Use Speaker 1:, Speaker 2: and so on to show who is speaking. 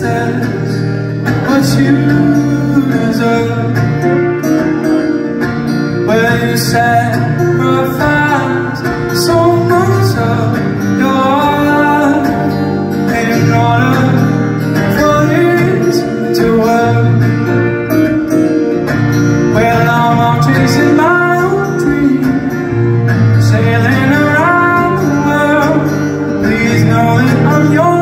Speaker 1: says what you deserve Where you sacrifice so much of your life In order for it to work. Well, I'm all chasing my own dream Sailing around the world. Please know that I'm yours.